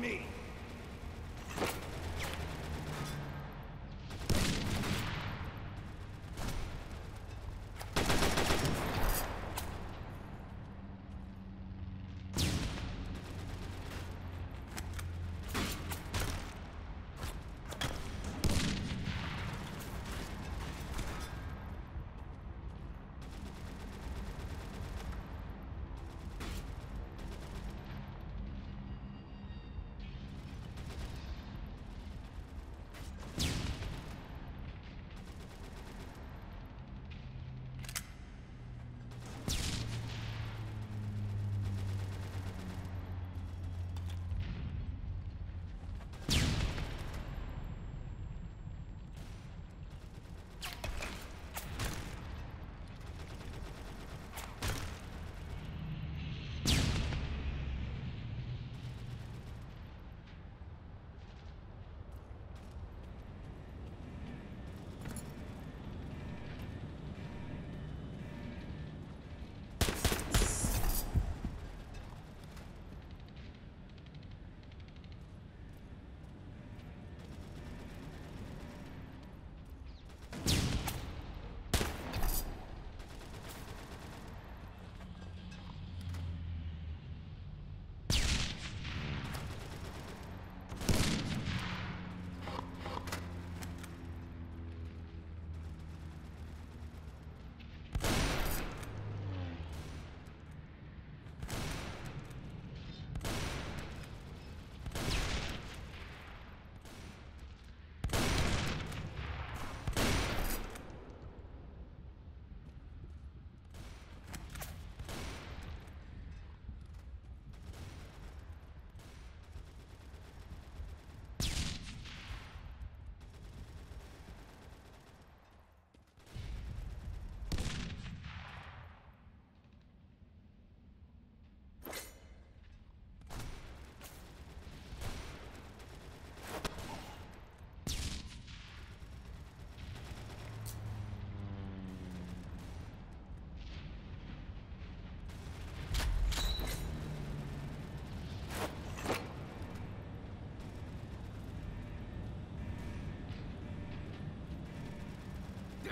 me.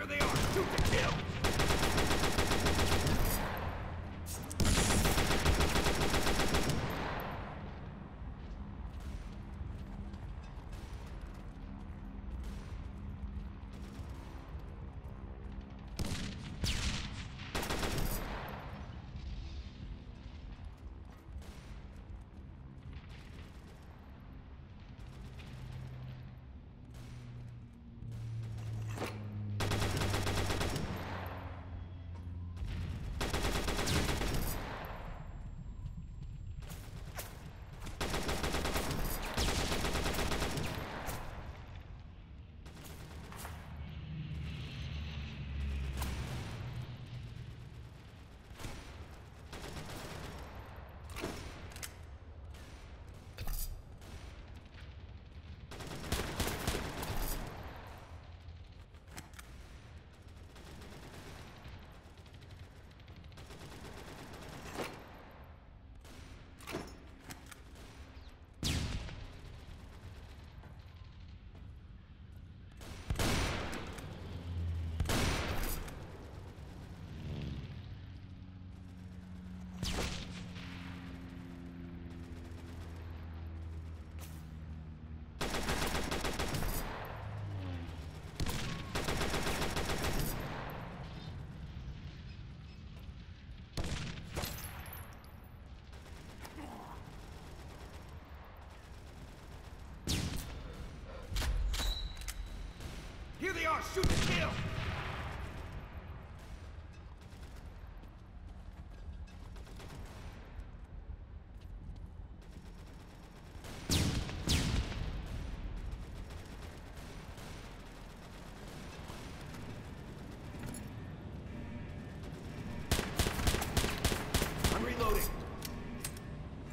They are! Shoot to kill!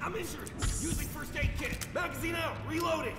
I'm injured. Using first aid kit. Magazine out. Reloading.